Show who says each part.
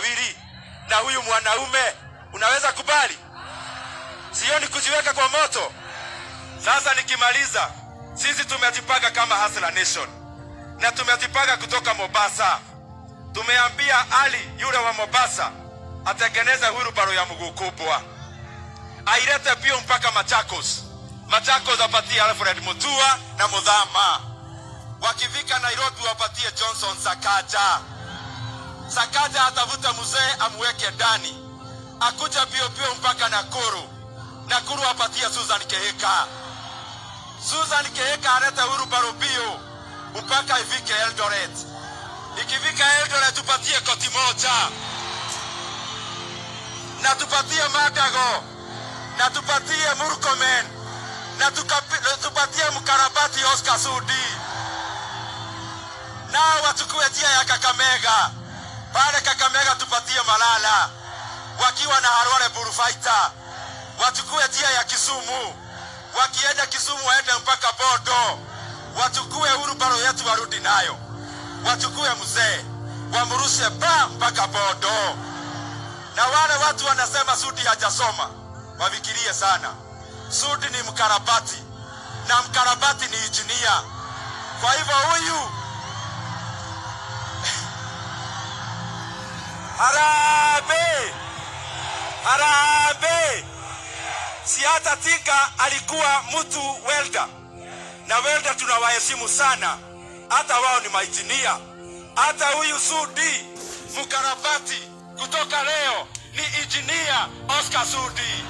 Speaker 1: kitendawili na huyu mwanaume, unaweza kubali? sioni kujiweka kwa moto. Sasa nikimaliza, sisi tumejipanga kama Hustler Nation na tumejipanga kutoka Mombasa. Tumeambia Ali yule wa Mombasa atengeneze wheelbarrow ya mguu kubwa, ailete pio mpaka Machakos. Machakos apatie Alfred Mutua na Mudhama. wakivika Nairobi wapatie Johnson Sakaja. Sakaja atavuta mzee amweke ndani, akuja piopio mpaka Nakuru. Nakuru apatia Susan Kehika. Susan Kehika alete huru barubio mpaka ifike Eldoret. Ikifika Eldoret tupatie koti moja na tupatie Madago na tupatie Murkomen na tupatie mkarabati Oscar Sudi, nao watukue njia ya Kakamega. Tupatie Malala wakiwa na Harware Bullfighter, wachukue njia ya Kisumu, wakienda Kisumu waende mpaka Bondo, wachukue baro yetu warudi nayo, wachukue mzee wamrushe ba mpaka Bondo na wale watu wanasema Sudi hajasoma wafikirie sana. Sudi ni mkarabati na mkarabati ni injinia. Kwa hivyo huyu Harambee, harambee! Siata Tinka alikuwa mtu welda, na welda tunawaheshimu sana, hata wao ni mainjinia. Hata huyu Sudi mkarabati kutoka leo ni injinia Oscar Sudi.